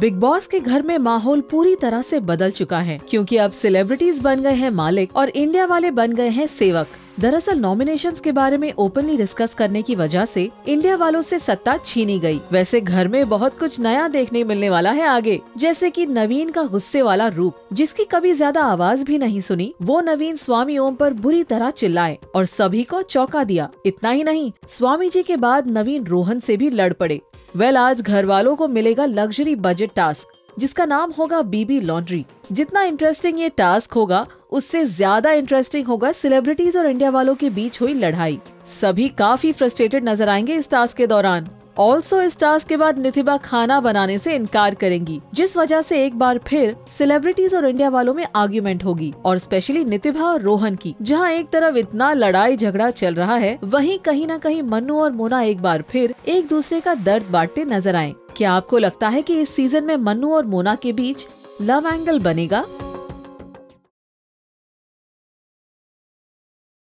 Big boss के घर में माहौल पूरी तरह से बदल चुका है, क्योंकि अब सेलिब्रिटीज बन गए हैं मालिक और इंडिया वाले बन गए हैं सेवक। दरअसल नॉमिनेशंस के बारे में ओपनली डिस्कस करने की वजह से इंडिया वालों से सत्ता छीनी गई। वैसे घर में बहुत कुछ नया देखने मिलने वाला है आगे, जैसे कि नवीन का गुस्से वाला रूप, जिसकी कभी ज़्यादा आवाज़ भी नहीं सुनी। वो नवीन स्वामी ओम पर बुरी तरह चिल्लाए और सभी को चौंका दिया। इतना ही नहीं, स्वामी जी के बाद नवीन रोहन से भी लड़ पड़े। वेल, आज घर वालों को मिलेगा लग्जरी बजट टास्क जिसका नाम होगा बीबी लॉन्ड्री जितना इंटरेस्टिंग ये टास्क होगा उससे ज़्यादा इंटरेस्टिंग होगा सेलिब्रिटीज और इंडिया वालों के बीच हुई लड़ाई। सभी काफ़ी फ्रस्ट्रेटेड नज़र आएँगे इस टास्क के दौरान। ऑल्सो इस टास्क के बाद निथिबा खाना बनाने से इनकार करेंगी, जिस वजह से एक बार फिर सेलिब्रिटीज और इंडिया वालों में आर्ग्यूमेंट होगी, और स्पेशली नितिभा और रोहन की, जहाँ एक तरफ़ इतना लड़ाई झगड़ा चल रहा है, वहीं कहीं न कहीं मन्नू और मोना एक बार फिर एक दूसरे का दर्द बांटते नज़र आए। क्या आपको लगता है की इस सीज़न में मन्नू और मोना के बीच लव एंगल बनेगा?